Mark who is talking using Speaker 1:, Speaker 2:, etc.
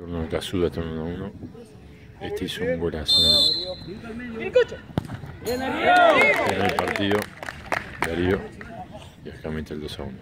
Speaker 1: Turno de Casuda, turno 1. Este hizo un golazo en el partido. Darío. Y acá mete el 2 a 1.